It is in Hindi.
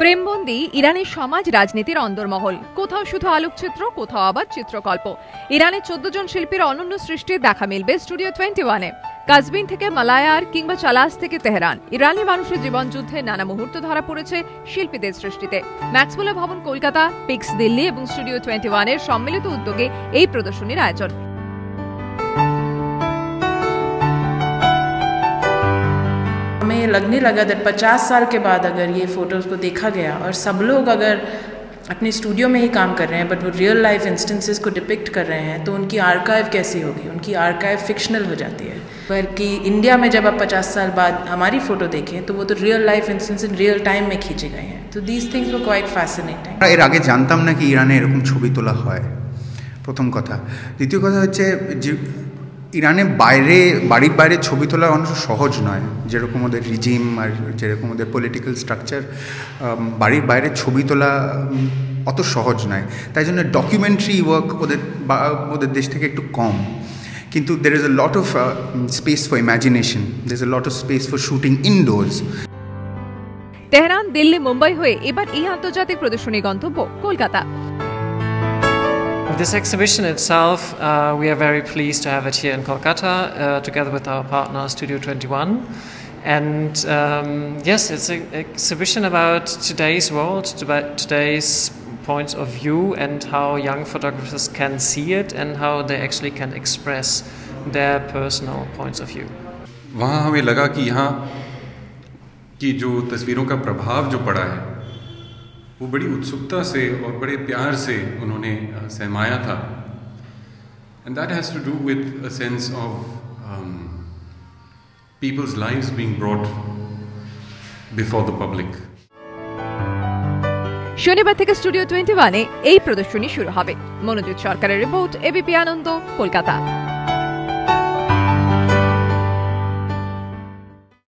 প্রেমবন্দি ইরানের সমাজ রাজনীতির অন্দরমহল। কোথাও শুধু আলোকচিত্র, কোথাও আবার চিত্রকল্প। ইরানের চোদ্দ জন শিল্পীর অনন্য সৃষ্টির দেখা মিলবে স্টুডিও টোয়েন্টি ওয়ানে কাজবিন থেকে মালায়ার কিংবা চালাস থেকে তেহরান। ইরানি মানুষের জীবন যুদ্ধে নানা মুহূর্ত ধরা পড়েছে শিল্পীদের সৃষ্টিতে। ম্যাক্সমুলা ভবন কলকাতা, পিক্স দিল্লি এবং স্টুডিও টোয়েন্টি ওয়ানের সম্মিলিত উদ্যোগে এই প্রদর্শনীর আয়োজন। हमें लगने लगा दैट पचास साल के बाद अगर ये फ़ोटोज़ को देखा गया और सब लोग अगर अपने स्टूडियो में ही काम कर रहे हैं बट वो रियल लाइफ इंस्टेंसेस को डिपिक्ट कर रहे हैं तो उनकी आर्काइव कैसी होगी उनकी आर्काइव फिक्शनल हो जाती है बल्कि इंडिया में जब आप पचास साल बाद हमारी फ़ोटो देखें तो वो तो real life instance in real time में खींचे गए हैं तो दीज थिंग्स वो क्वाइट फैसिनेटिंग আমরা এর আগে জানতাম না কি ইরানে এরকম ছবি তোলা হয় প্রথম কথা দ্বিতীয় কথা হচ্ছে যে ইরানে বাইরে, বাড়ির বাইরে ছবি তোলা অনেক সহজ নয়। যেরকম ওদের রিজিম আর যেরকম ওদের পলিটিক্যাল স্ট্রাকচার বাড়ির বাইরে ছবি তোলা অত সহজ নয়। তাই জন্য ডকুমেন্টারি ওয়ার্ক ওদের বা- ওদের দেশ থেকে একটু কম। কিন্তু there is a lot of space for imagination there is a lot of space for shooting indoors Tehran, Delhi, Mumbai হয়ে এবার এই আন্তর্জাতিক প্রদর্শনী গন্তব্য Kolkata. This exhibition itself, uh, we are very pleased to have it here in Kolkata uh, together with our partner Studio 21. And um, yes, it's an exhibition about today's world, about today's points of view, and how young photographers can see it and how they actually can express their personal points of view. वहाँ हमें लगा कि यहाँ की जो तस्वीरों का प्रभाव जो पड़ा है वो बड़ी उत्सुकता से और बड़े प्यार से उन्होंने अ, सहमाया था and that has to do with a sense of people's lives being brought before the public শনিবার থেকে স্টুডিও টোয়েন্টি ওয়ানে এই প্রদর্শনী শুরু হবে মনোজিৎ সরকারের রিপোর্ট এবিপি আনন্দ কলকাতা